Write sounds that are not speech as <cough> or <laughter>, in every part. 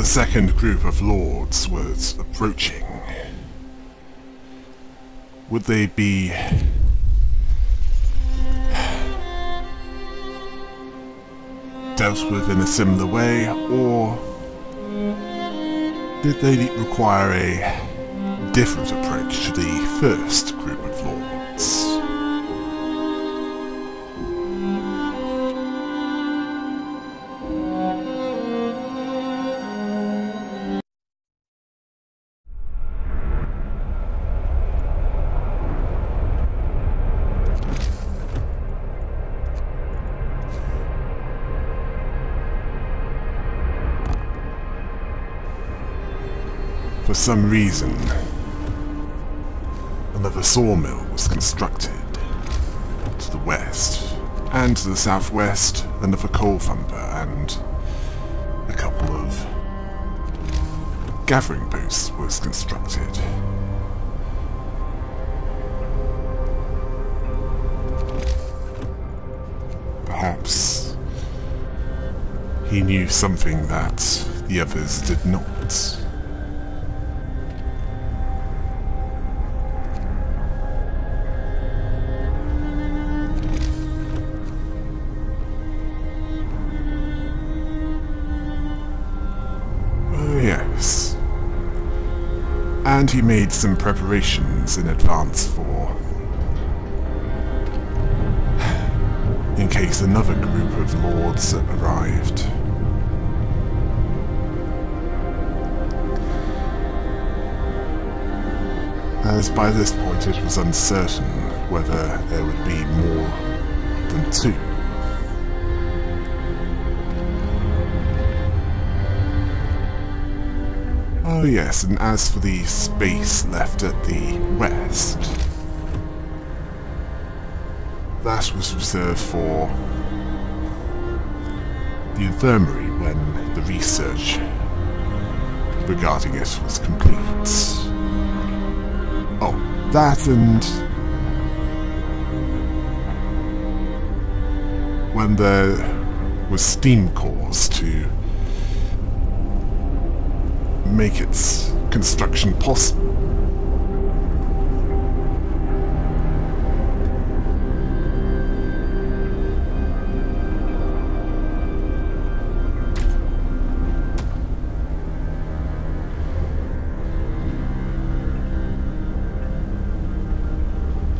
the second group of lords was approaching, would they be dealt with in a similar way, or did they require a different approach to the first group of lords? Some reason, another sawmill was constructed to the west, and to the southwest, another coal thumper and a couple of gathering posts was constructed. Perhaps he knew something that the others did not. And he made some preparations in advance for... <sighs> in case another group of lords arrived. As by this point it was uncertain whether there would be more than two. Oh yes, and as for the space left at the west, that was reserved for the infirmary when the research regarding it was complete. Oh, that and when there was steam cores to make its construction possible.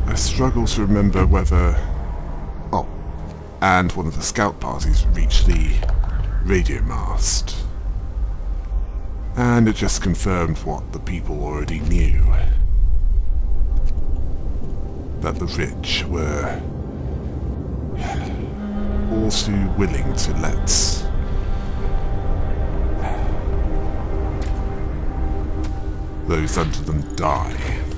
I struggle to remember whether... Oh, and one of the scout parties reached the radio mast. And it just confirmed what the people already knew. That the rich were all too willing to let those under them die.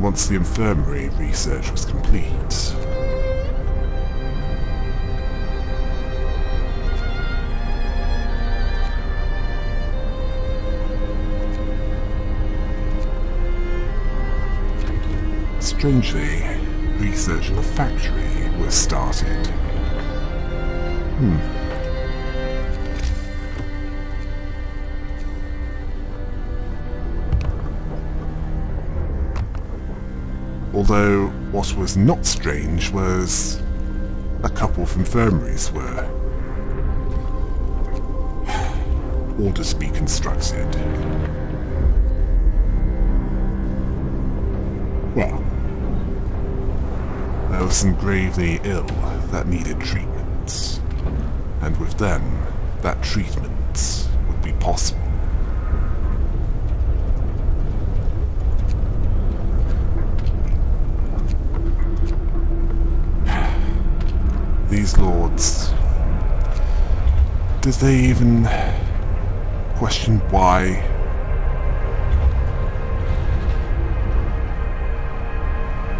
Once the infirmary research was complete, Strangely, research in the factory was started. Hmm. Although what was not strange was a couple of infirmaries were Orders be constructed. Well, there were some gravely ill that needed treatment, and with them, that treatment would be possible. These lords, did they even question why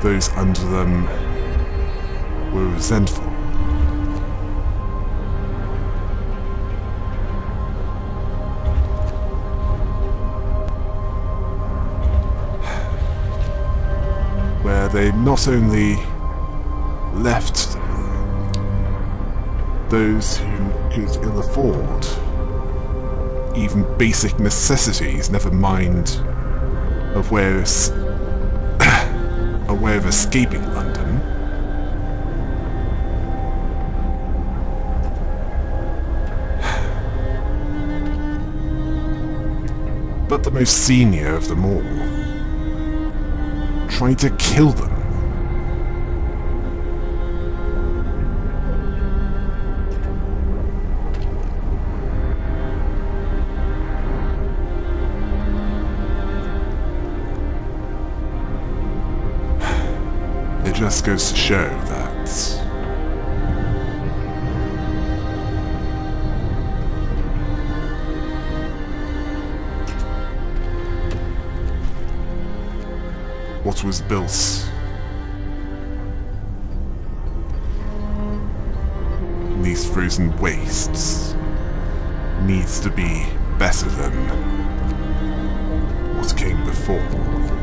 those under them were resentful. Where they not only left those who could ill afford even basic necessities, never mind of ways <coughs> a way of escaping London. <sighs> But the most senior of them all tried to kill them. Just goes to show that what was built in these frozen wastes needs to be better than what came before.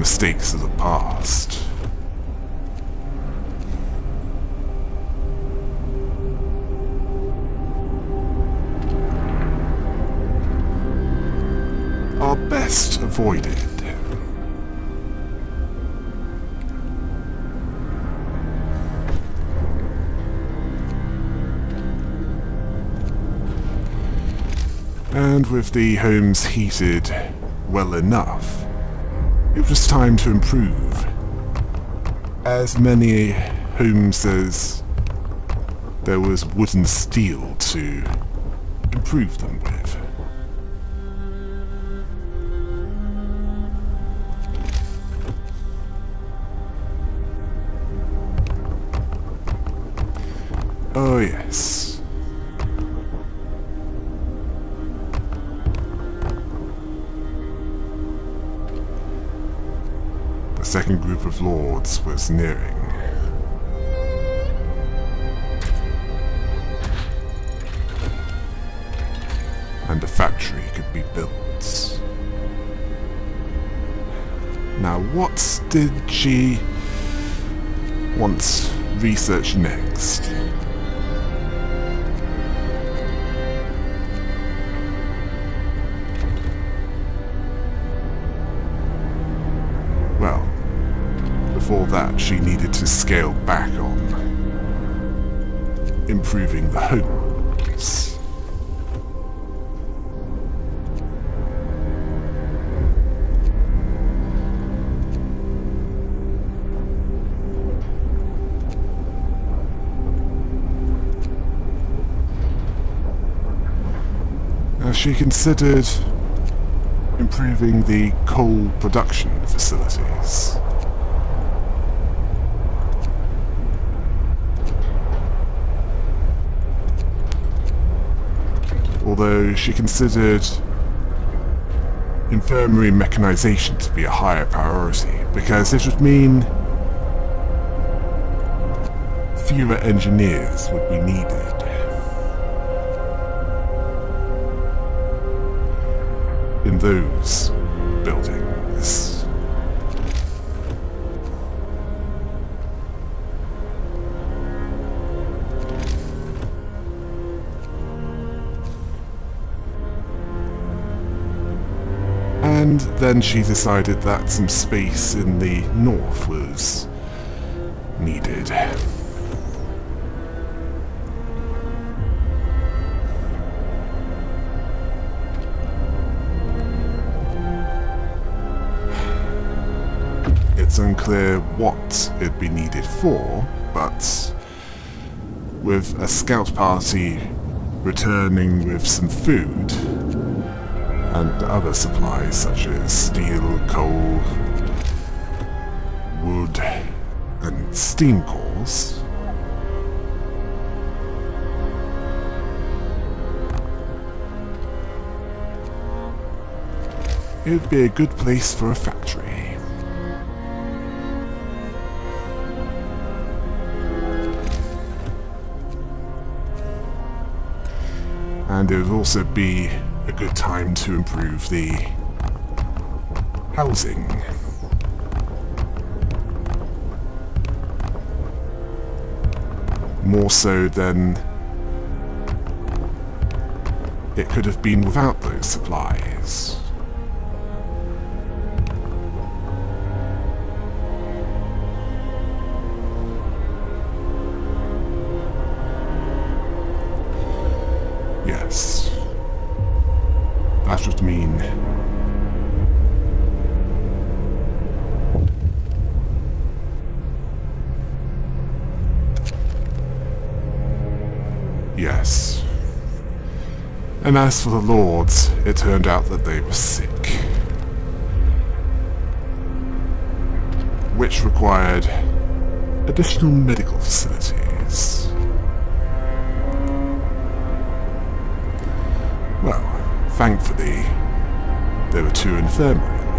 Mistakes of the past. Are best avoided. And with the homes heated well enough, it was time to improve. As many homes as there was wood and steel to improve them with. Lords was nearing. And a factory could be built. Now what did she want research next? Scale back on improving the homes. She considered improving the coal production facilities. Although she considered infirmary mechanization to be a higher priority, because it would mean fewer engineers would be needed. in those buildings. And then she decided that some space in the north was needed. It's unclear what it'd be needed for, but with a scout party returning with some food and other supplies such as steel, coal, wood, and steam cores. It would be a good place for a factory. And it would also be a good time to improve the housing. More so than it could have been without those supplies. And as for the lords, it turned out that they were sick. Which required additional medical facilities. Well, thankfully, there were two infirmaries.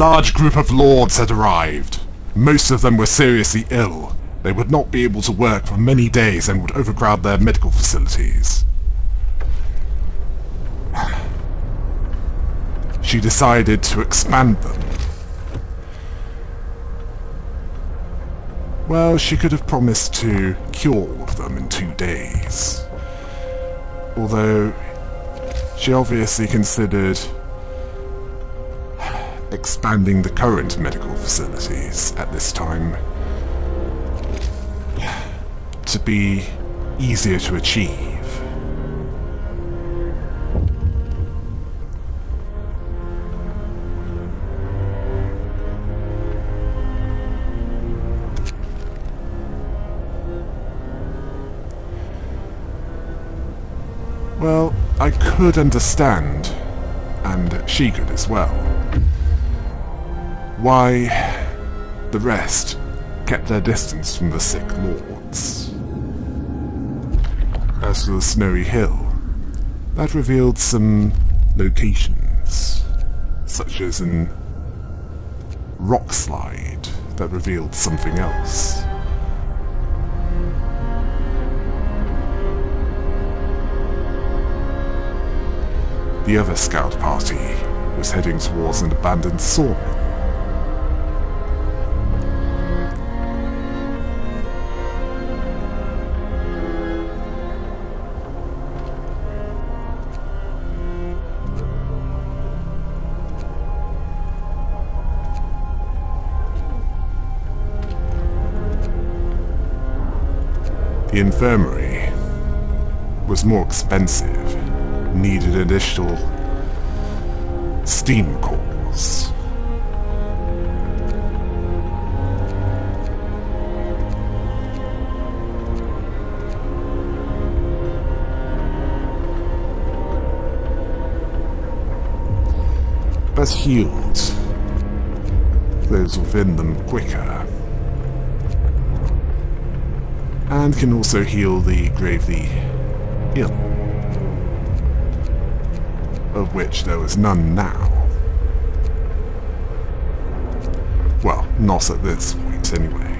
Large group of lords had arrived. Most of them were seriously ill. They would not be able to work for many days and would overcrowd their medical facilities. She decided to expand them. Well, she could have promised to cure all of them in two days. Although, she obviously considered expanding the current medical facilities at this time to be easier to achieve. Well, I could understand, and she could as well, why the rest kept their distance from the sick lords. As for the snowy hill, that revealed some locations, such as an rock slide that revealed something else. The other scout party was heading towards an abandoned sawmill. infirmary was more expensive, needed additional steam cores. But healed those within them quicker. And can also heal the gravely ill, of which there was none now. Well, not at this point anyway.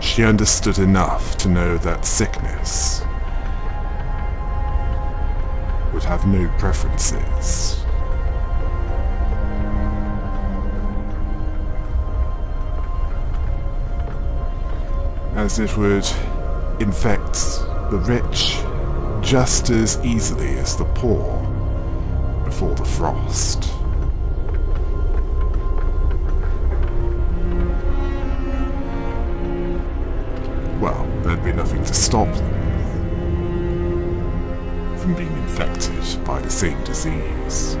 She understood enough to know that sickness would have no preferences. As it would infect the rich just as easily as the poor before the frost. Well, there'd be nothing to stop them from being infected by the same disease.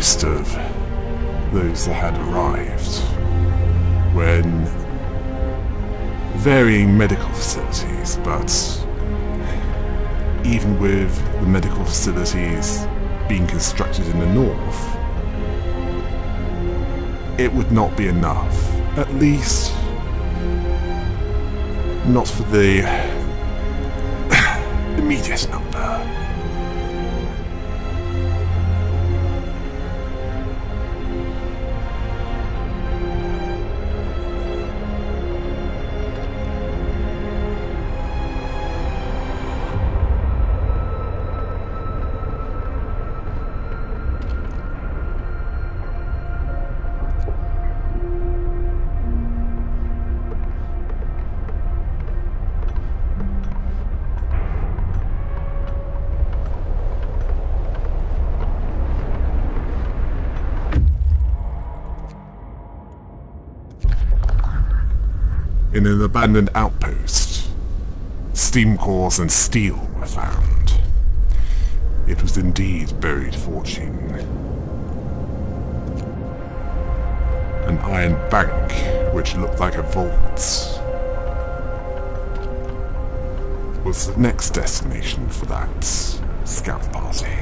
Of those that had arrived when varying medical facilities, but even with the medical facilities being constructed in the north, it would not be enough. At least, not for the <coughs> immediate number. In an abandoned outpost. Steam cores and steel were found. It was indeed buried fortune. An iron bank which looked like a vault was the next destination for that scout party.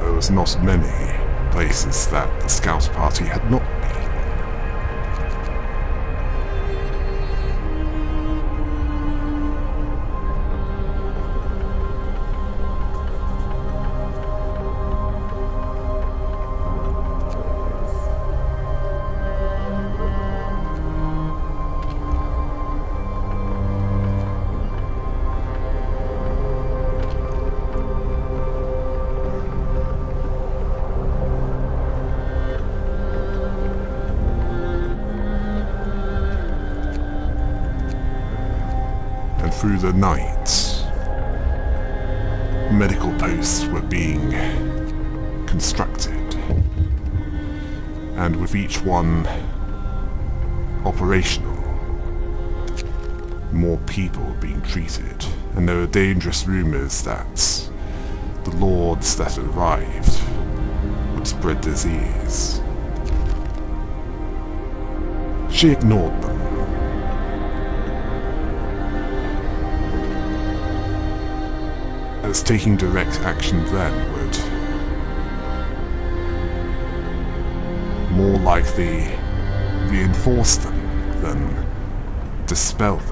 There was not many places that the scout party had not through the night, medical posts were being constructed. And with each one operational, more people were being treated. And there were dangerous rumors that the lords that arrived would spread disease. She ignored them. As taking direct action then would more likely reinforce them than dispel them.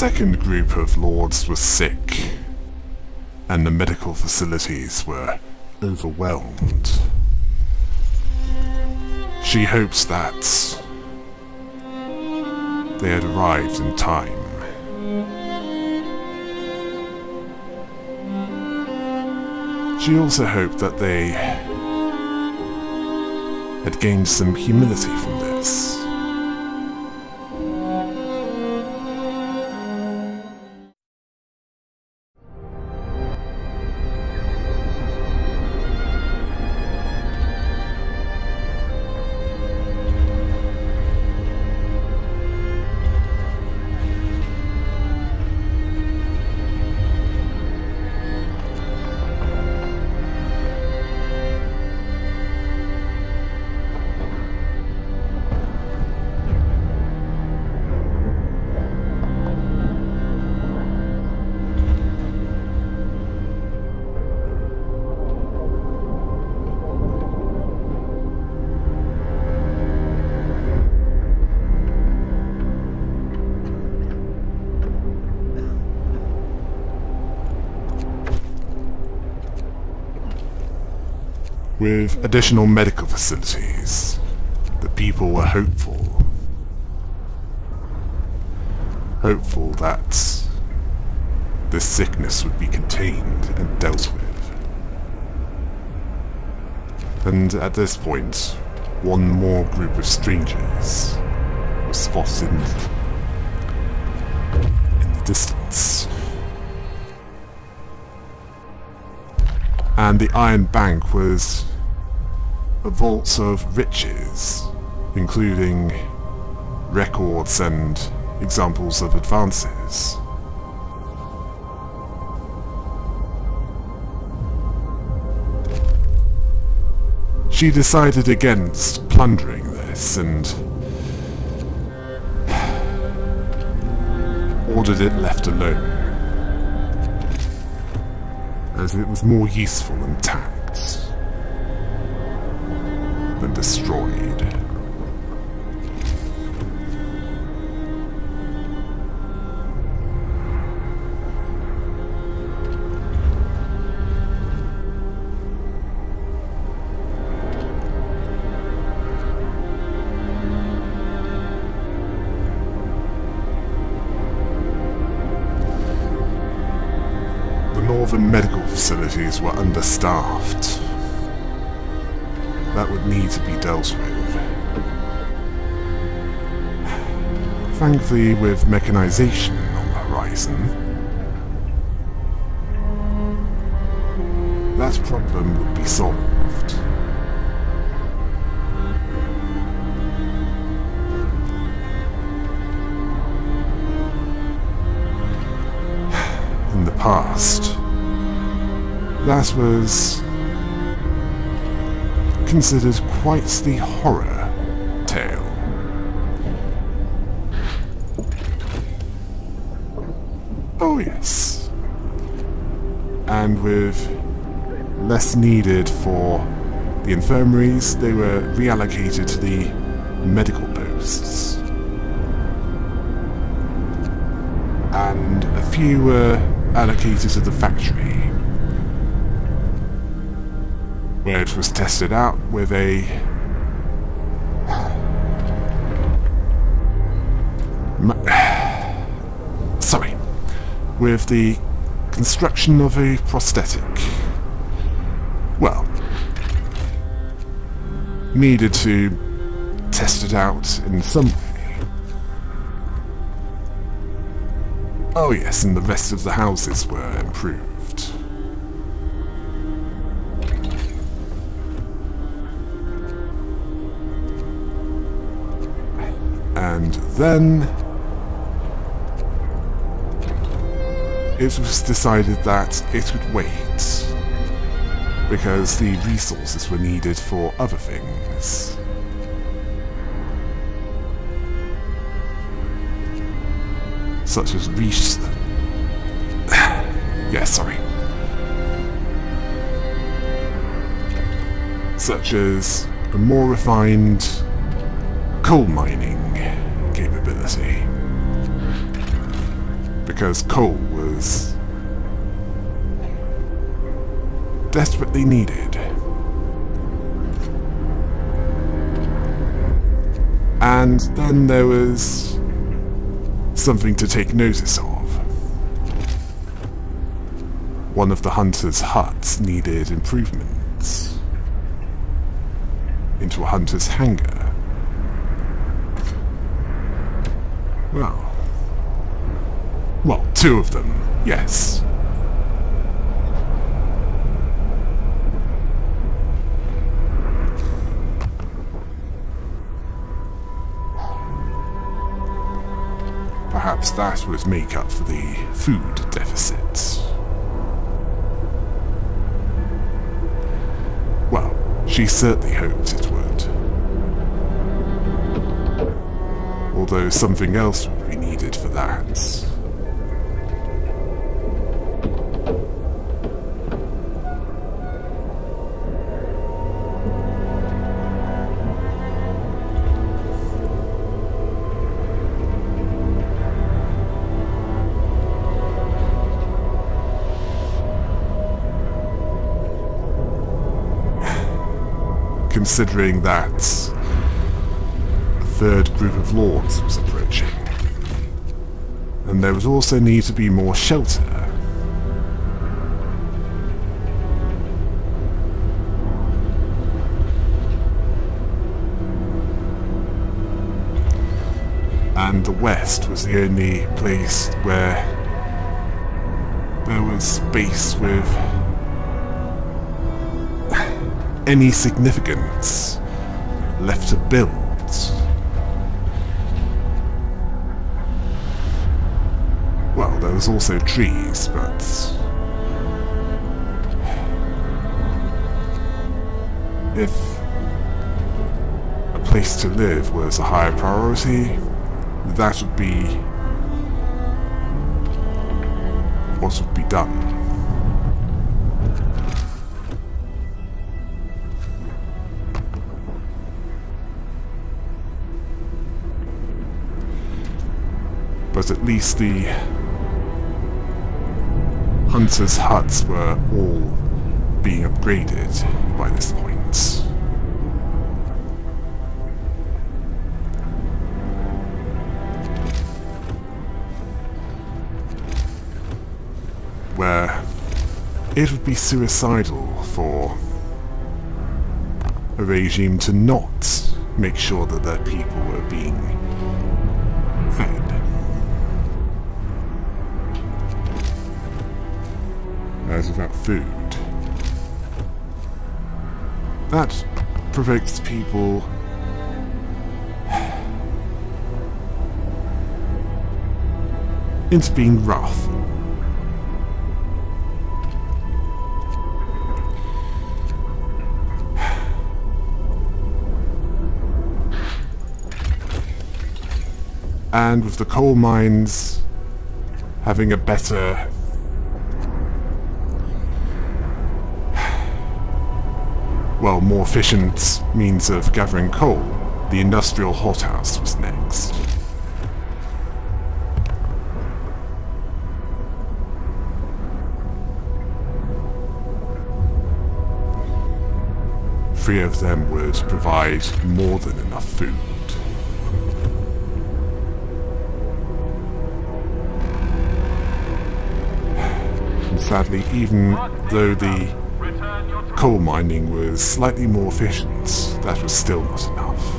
Second group of lords was sick, and the medical facilities were overwhelmed. She hopes that they had arrived in time. She also hoped that they had gained some humility from this. With additional medical facilities, the people were hopeful. Hopeful that this sickness would be contained and dealt with. And at this point, one more group of strangers was spotted in, the distance. And the Iron Bank was a vault of riches, including records and examples of advances. She decided against plundering this and ordered it left alone, as it was more useful intact than destroyed. The northern medical facilities were understaffed. That would need to be dealt with. Thankfully, with mechanization on the horizon, that problem would be solved. <sighs> In the past, that was considered quite the horror tale. Oh yes. And with less needed for the infirmaries, they were reallocated to the medical posts. And a few were allocated to the factory, it was tested out with a sorry, with the construction of a prosthetic. Well, needed to test it out in some way. Oh yes, and the rest of the houses were improved. And then it was decided that it would wait because the resources were needed for other things. Such as res- <sighs> yeah, sorry. Such as a more refined coal mining because coal was desperately needed. And then there was something to take notice of. One of the hunters' huts needed improvements into a hunter's hangar. Well, two of them, yes. Perhaps that would make up for the food deficits. Well, she certainly hoped it would. Although something else would be needed for that. Considering that a third group of lords was approaching. And there would also need to be more shelter. And the west was the only place where there was space with any significance left to build. Well, there was also trees, but... If a place to live was a higher priority, that would be what would be done. But at least the hunters' huts were all being upgraded by this point. Where it would be suicidal for a regime to not make sure that their people were being as without food. That provokes people into being rough. And with the coal mines having a better well, more efficient means of gathering coal, the industrial hothouse was next. Three of them would provide more than enough food. <sighs> And sadly, even though the coal mining was slightly more efficient, that was still not enough.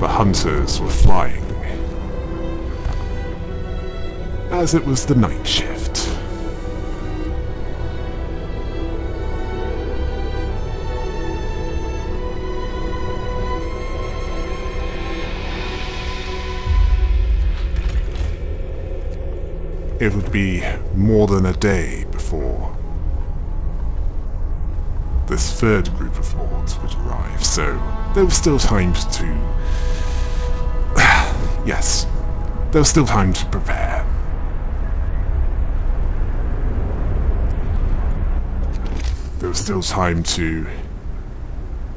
The hunters were flying as it was the night shift. It would be more than a day before this third group of lords would arrive, so there was still time to <sighs> Yes, there was still time to prepare. There was still time to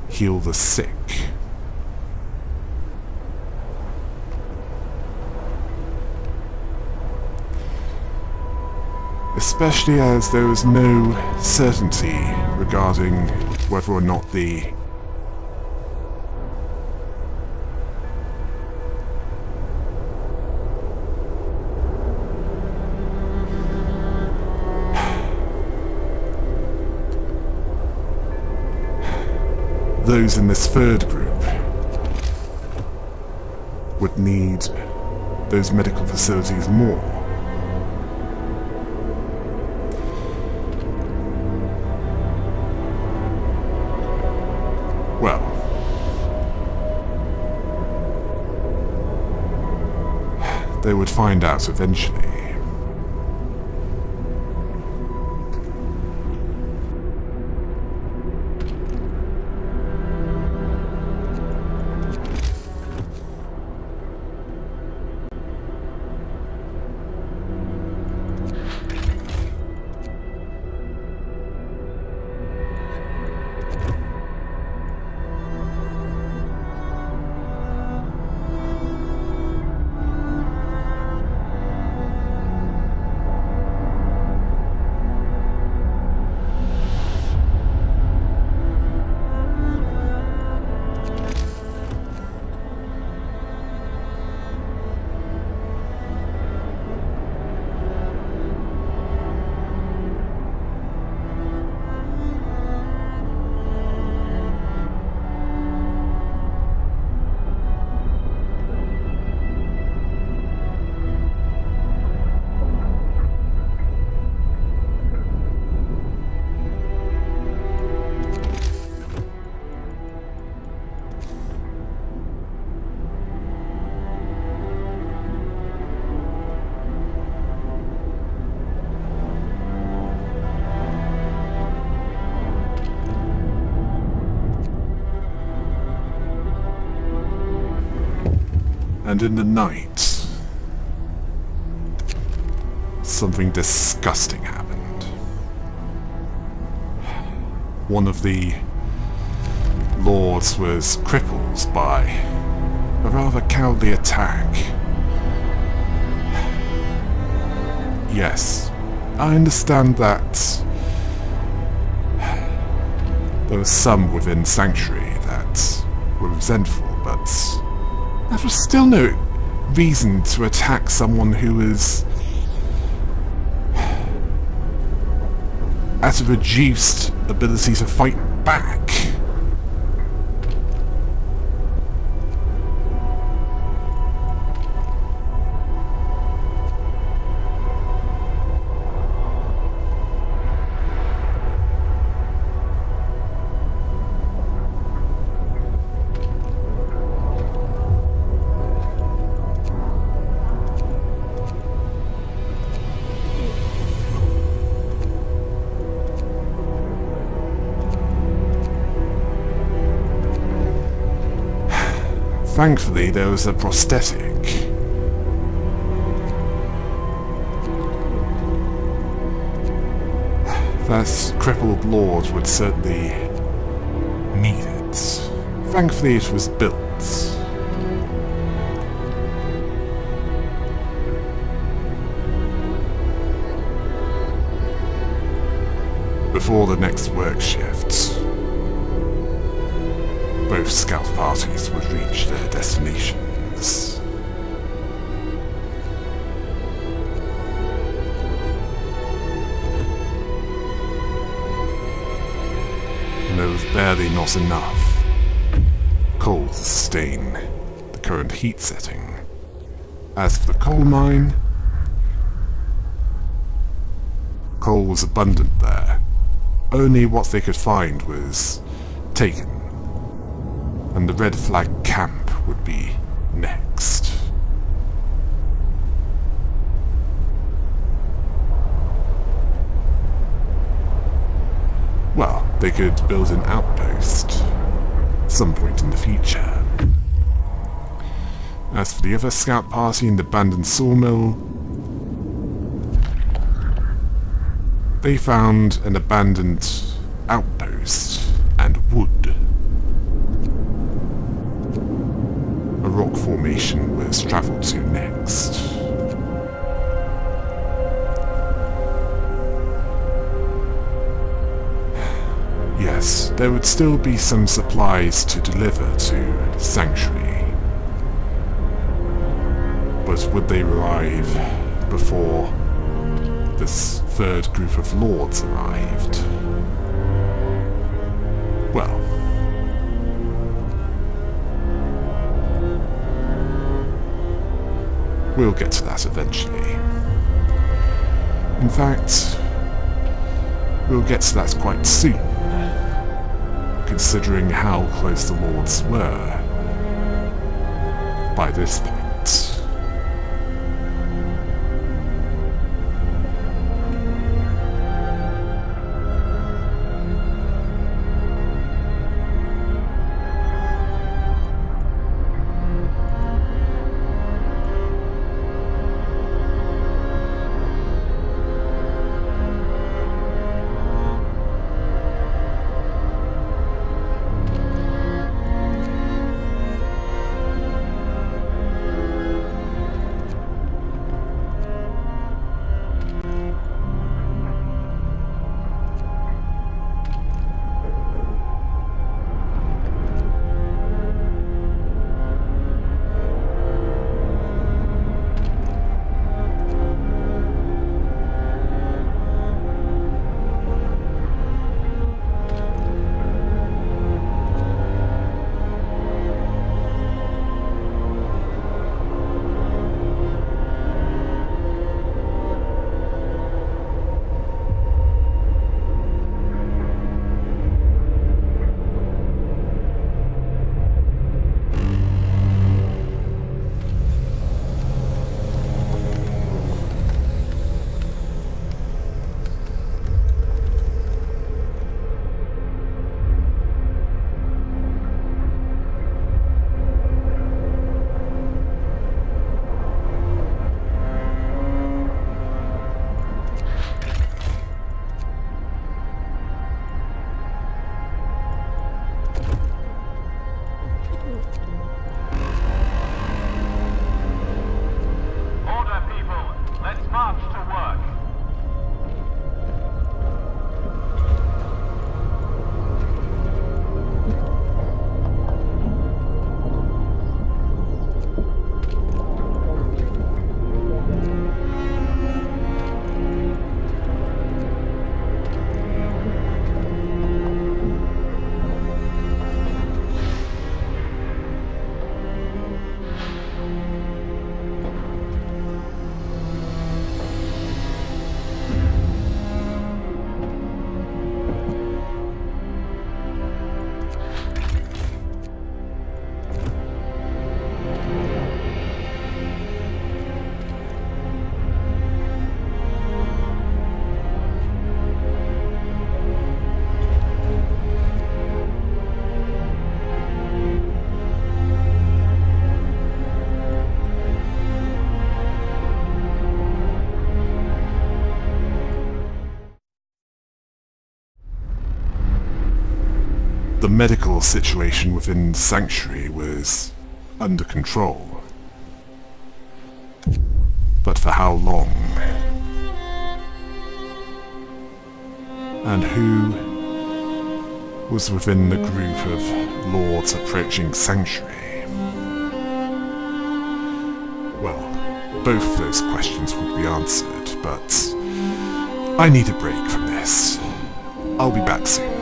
heal the sick. Especially as there was no certainty regarding whether or not the those in this third group would need those medical facilities more. Well, they would find out eventually. And in the night, something disgusting happened. One of the lords was crippled by a rather cowardly attack. Yes, I understand that there were some within Sanctuary that were resentful, but that was still no reason to attack someone who was <sighs> at a reduced ability to fight back. Thankfully, there was a prosthetic. That crippled lord would certainly need it. Thankfully, it was built. Before the next work shift, both scout parties would reach their destinations. And there was barely not enough coal to sustain the current heat setting. As for the coal mine, coal was abundant there. Only what they could find was taken and the Red Flag camp would be next. Well, they could build an outpost some point in the future. As for the other scout party in the abandoned sawmill, they found an abandoned outpost and wood. A rock formation was travelled to next. Yes, there would still be some supplies to deliver to Sanctuary. But would they arrive before this third group of lords arrived? Well, we'll get to that eventually. In fact, we'll get to that quite soon considering how close the lords were by this point. Medical situation within Sanctuary was under control. But for how long? And who was within the group of lords approaching Sanctuary? Well, both those questions would be answered, but I need a break from this. I'll be back soon.